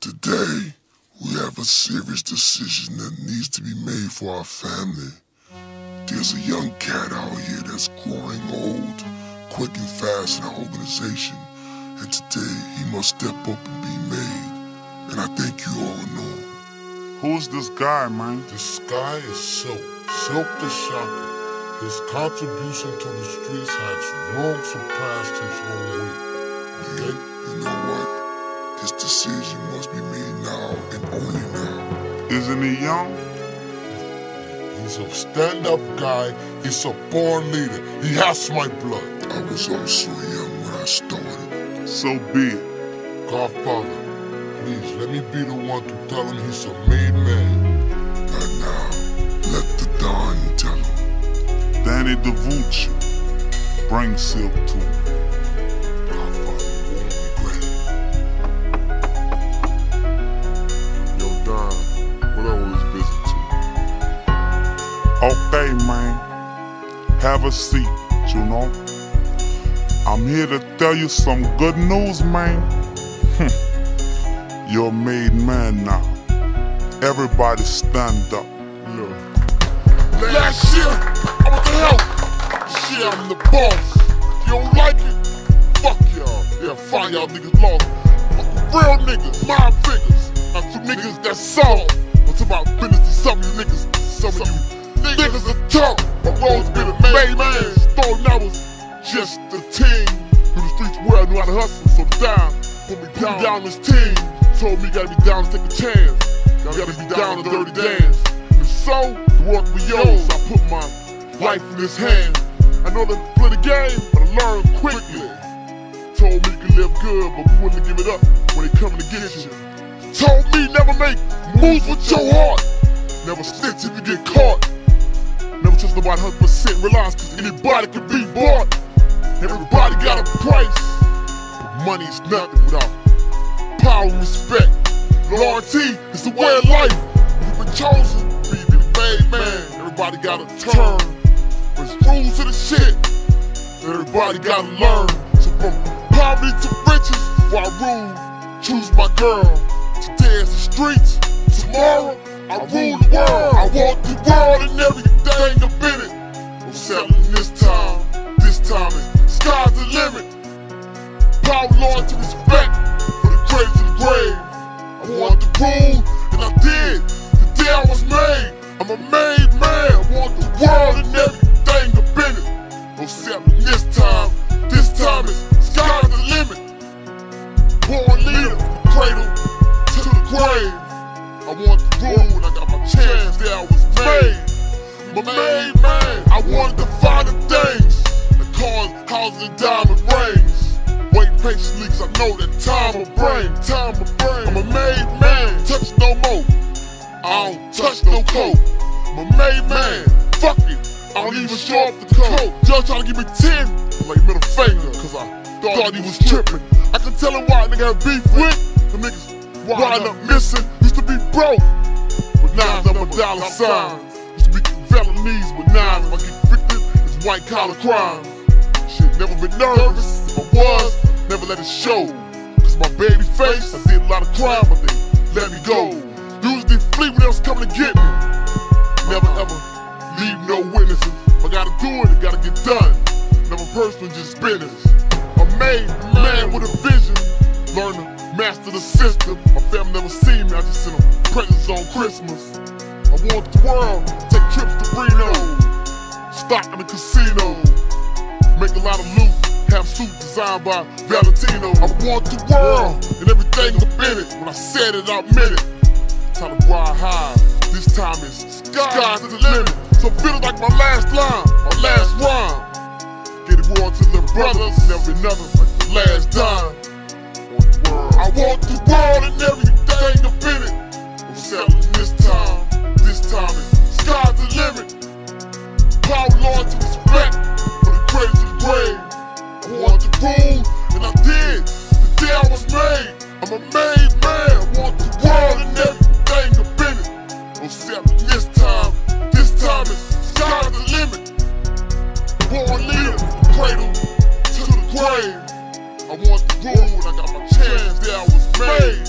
Today, we have a serious decision that needs to be made for our family. There's a young cat out here that's growing old, quick and fast in our organization, and today he must step up and be made. And I think you all know him. Who's this guy, man? This guy is Silkk, Silkk the Shocker. His contribution to the streets has long surpassed his own weight. Yeah, you know what? This decision must be made now and only now. Isn't he young? He's a stand-up guy. He's a born leader. He has my blood. I was also young when I started. So be it. Godfather, please let me be the one to tell him he's a made man. And now, let the Don tell him. Danny DeVucci. Bring Silkk to him. Okay, man. Have a seat, you know. I'm here to tell you some good news, man. Hmm. You're a made man now. Everybody stand up. Yo. Last year, I was the help. This year, I'm the boss. You don't like it? Fuck y'all. Yeah, fine, y'all niggas lost. Fuck real niggas, my figures. I'm some niggas that soft. What's about business to some of you niggas? Some of you niggas are tough. My role's been a made man. Thought I was just a team. Through the streets where I knew how to hustle, so down. Put me down, down this team. Told me gotta be down to take a chance. You gotta be down to dirty dance. If so, the work be yours. I put my life in his hands. I know that play the game, but I learned quickly. Told me you could live good, but we wouldn't give it up when they coming to get you. Told me never make moves with your heart. Never snitch if you get caught. Nobody 100% realize cause anybody can be bought. Everybody got a price. But money's nothing without power and respect. Loyalty is the way of life. You've been chosen, be the made man. Everybody got a turn. There's rules to the shit. Everybody gotta learn. So from poverty to riches, before I rule, choose my girl. Today is the streets. Tomorrow, I rule the world. I walk the world and everything I'm this time. This time is sky's the limit. Power, loyalty, respect for the cradle to the grave. I want the rule, and I did. The day I was made. I'm a made man. I want the world and everything up in it. No settling this time. This time is sky's the limit. Born leader, cradle to the grave. I want the rule, and I got my chance. There I was made. A made man. I wanted to find the things that cause houses and diamond rings. Wait patiently, cause I know that time will bring. Time will bring. I'm a made man. Touch no more. I don't touch no coat. I'm a made man. Fuck it. I don't even show off the coat. Judge trying to give me 10. I'm like middle finger, cause I thought he was tripping. I can tell him why a nigga have beef with. The niggas wind up missing. Used to be broke. But now I'm a dollar signs. Felonies with nines. If I get convicted, it's white collar crimes. Shit, never been nervous. If I was, never let it show. Cause my baby face, I did a lot of crime, but they let me go. Usually flee when was coming to get me. Never ever leave no witnesses. If I gotta do it, it gotta get done. Never personal, just business. A made man with a vision. Learn to master the system. My family never seen me, I just sent them suit designed by Valentino. I want the world and everything up in it. When I said it, I meant it. Time to ride high. This time is sky, sky's the limit. So feel it like my last line, my last rhyme. Get it war to the brothers, never be made man, want the world and everything up in it. Except this time, this time is sky's the limit. Born leader, cradle to the grave. I want the rule, I got my chance, that I was made.